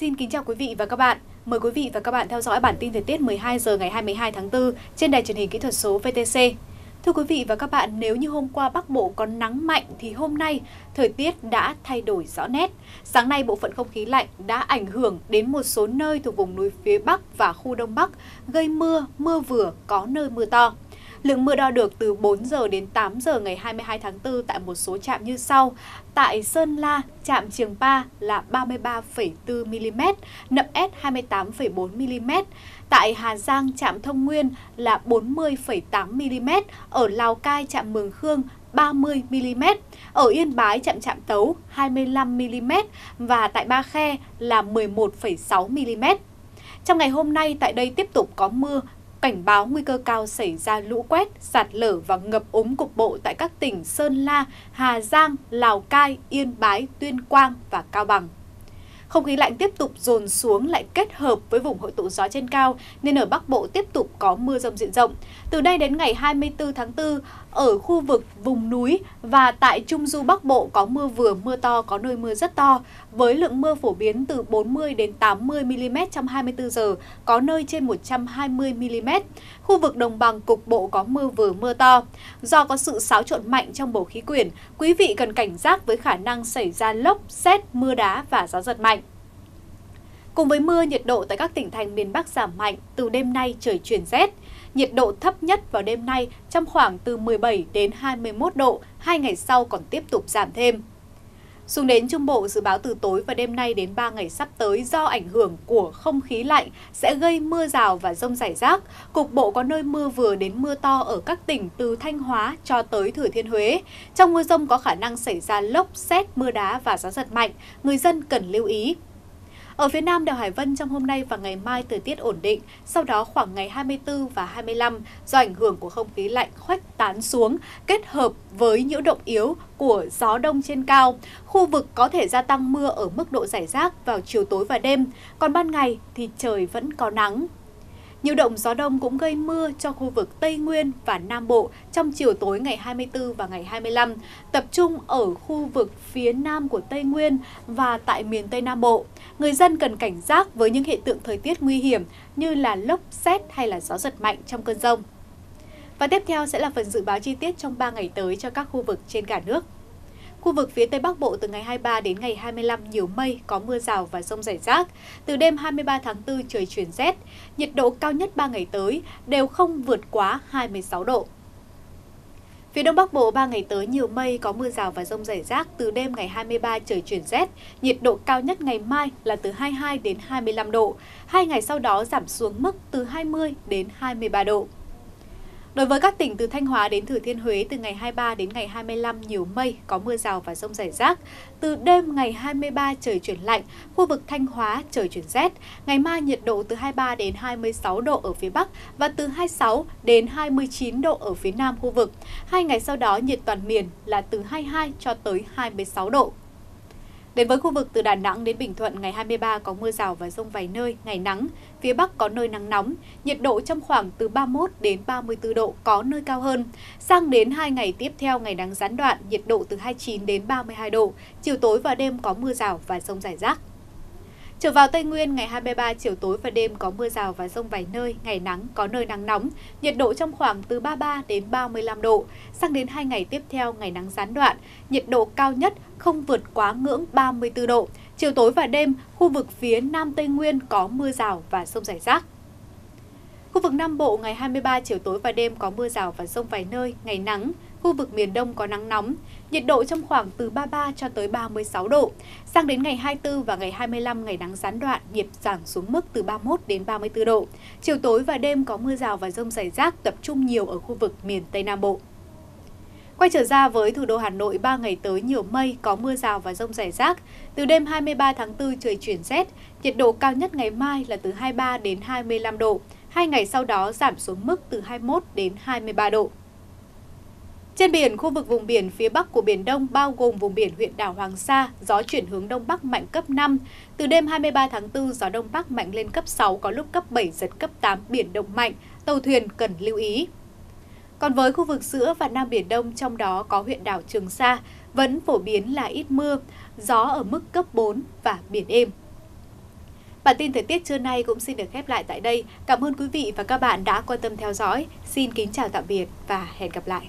xin kính chào quý vị và các bạn. Mời quý vị và các bạn theo dõi bản tin thời tiết 12 giờ ngày 22 tháng 4 trên đài truyền hình kỹ thuật số VTC. Thưa quý vị và các bạn, nếu như hôm qua Bắc Bộ có nắng mạnh thì hôm nay thời tiết đã thay đổi rõ nét. Sáng nay bộ phận không khí lạnh đã ảnh hưởng đến một số nơi thuộc vùng núi phía Bắc và khu Đông Bắc, gây mưa, mưa vừa, có nơi mưa to. Lượng mưa đo được từ 4 giờ đến 8 giờ ngày 22 tháng 4 tại một số trạm như sau. Tại Sơn La, trạm Trường Pa là 33,4 mm, Nậm S 28,4 mm. Tại Hà Giang, trạm Thông Nguyên là 40,8 mm, ở Lào Cai, trạm Mường Khương 30 mm, ở Yên Bái chạm chạm tấu 25 mm và tại Ba Khe là 11,6 mm. Trong ngày hôm nay tại đây tiếp tục có mưa cảnh báo nguy cơ cao xảy ra lũ quét, sạt lở và ngập úng cục bộ tại các tỉnh Sơn La, Hà Giang, Lào Cai, Yên Bái, Tuyên Quang và Cao Bằng. Không khí lạnh tiếp tục dồn xuống lại kết hợp với vùng hội tụ gió trên cao nên ở Bắc Bộ tiếp tục có mưa rông diện rộng. Từ đây đến ngày 24 tháng 4, ở khu vực vùng núi và tại Trung Du Bắc Bộ có mưa vừa mưa to, có nơi mưa rất to, với lượng mưa phổ biến từ 40 đến 80 mm trong 24 giờ, có nơi trên 120 mm. Khu vực đồng bằng cục bộ có mưa vừa mưa to. Do có sự xáo trộn mạnh trong bầu khí quyển, quý vị cần cảnh giác với khả năng xảy ra lốc, xét, mưa đá và gió giật mạnh. Cùng với mưa, nhiệt độ tại các tỉnh thành miền Bắc giảm mạnh, từ đêm nay trời chuyển rét. Nhiệt độ thấp nhất vào đêm nay trong khoảng từ 17 đến 21 độ, hai ngày sau còn tiếp tục giảm thêm. Xuống đến Trung Bộ dự báo từ tối và đêm nay đến 3 ngày sắp tới do ảnh hưởng của không khí lạnh sẽ gây mưa rào và rông rải rác. Cục bộ có nơi mưa vừa đến mưa to ở các tỉnh từ Thanh Hóa cho tới Thừa Thiên Huế. Trong mưa rông có khả năng xảy ra lốc, xét, mưa đá và gió giật mạnh. Người dân cần lưu ý. Ở phía Nam đèo Hải Vân trong hôm nay và ngày mai thời tiết ổn định, sau đó khoảng ngày 24 và 25 do ảnh hưởng của không khí lạnh khuếch tán xuống kết hợp với nhiễu động yếu của gió đông trên cao, khu vực có thể gia tăng mưa ở mức độ giải rác vào chiều tối và đêm, còn ban ngày thì trời vẫn có nắng. Nhiễu động gió đông cũng gây mưa cho khu vực Tây Nguyên và Nam Bộ trong chiều tối ngày 24 và ngày 25, tập trung ở khu vực phía Nam của Tây Nguyên và tại miền Tây Nam Bộ. Người dân cần cảnh giác với những hiện tượng thời tiết nguy hiểm như là lốc, xét hay là gió giật mạnh trong cơn rông. Và tiếp theo sẽ là phần dự báo chi tiết trong 3 ngày tới cho các khu vực trên cả nước. Khu vực phía Tây Bắc Bộ từ ngày 23 đến ngày 25 nhiều mây, có mưa rào và rông rải rác. Từ đêm 23 tháng 4 trời chuyển rét, nhiệt độ cao nhất 3 ngày tới đều không vượt quá 26 độ. Phía Đông Bắc Bộ 3 ngày tới nhiều mây, có mưa rào và rông rải rác. Từ đêm ngày 23 trời chuyển rét, nhiệt độ cao nhất ngày mai là từ 22 đến 25 độ. Hai ngày sau đó giảm xuống mức từ 20 đến 23 độ. Đối với các tỉnh từ Thanh Hóa đến Thừa Thiên Huế từ ngày 23 đến ngày 25 nhiều mây, có mưa rào và rông rải rác. Từ đêm ngày 23 trời chuyển lạnh, khu vực Thanh Hóa trời chuyển rét. Ngày mai nhiệt độ từ 23 đến 26 độ ở phía Bắc và từ 26 đến 29 độ ở phía Nam khu vực. Hai ngày sau đó nhiệt toàn miền là từ 22 cho tới 26 độ. Đến với khu vực từ Đà Nẵng đến Bình Thuận, ngày 23 có mưa rào và rông vài nơi, ngày nắng. Phía Bắc có nơi nắng nóng, nhiệt độ trong khoảng từ 31 đến 34 độ, có nơi cao hơn. Sang đến 2 ngày tiếp theo, ngày nắng gián đoạn, nhiệt độ từ 29 đến 32 độ. Chiều tối và đêm có mưa rào và rông rải rác. Trở vào Tây Nguyên, ngày 23 chiều tối và đêm có mưa rào và rông vài nơi, ngày nắng, có nơi nắng nóng, nhiệt độ trong khoảng từ 33 đến 35 độ. Sang đến 2 ngày tiếp theo, ngày nắng gián đoạn, nhiệt độ cao nhất không vượt quá ngưỡng 34 độ. Chiều tối và đêm, khu vực phía Nam Tây Nguyên có mưa rào và rông rải rác. Khu vực Nam Bộ ngày 23 chiều tối và đêm có mưa rào và rông vài nơi, ngày nắng, khu vực miền Đông có nắng nóng, nhiệt độ trong khoảng từ 33 cho tới 36 độ. Sang đến ngày 24 và ngày 25 ngày nắng gián đoạn, nhiệt giảm xuống mức từ 31 đến 34 độ. Chiều tối và đêm có mưa rào và rông rải rác tập trung nhiều ở khu vực miền Tây Nam Bộ. Quay trở ra với thủ đô Hà Nội 3 ngày tới nhiều mây, có mưa rào và rông rải rác. Từ đêm 23 tháng 4 trời chuyển rét, nhiệt độ cao nhất ngày mai là từ 23 đến 25 độ. Hai ngày sau đó giảm xuống mức từ 21 đến 23 độ. Trên biển, khu vực vùng biển phía Bắc của Biển Đông bao gồm vùng biển huyện đảo Hoàng Sa, gió chuyển hướng Đông Bắc mạnh cấp 5. Từ đêm 23 tháng 4, gió Đông Bắc mạnh lên cấp 6, có lúc cấp 7, giật cấp 8, biển động mạnh, tàu thuyền cần lưu ý. Còn với khu vực giữa và Nam Biển Đông, trong đó có huyện đảo Trường Sa, vẫn phổ biến là ít mưa, gió ở mức cấp 4 và biển êm. Bản tin thời tiết trưa nay cũng xin được khép lại tại đây. Cảm ơn quý vị và các bạn đã quan tâm theo dõi. Xin kính chào tạm biệt và hẹn gặp lại.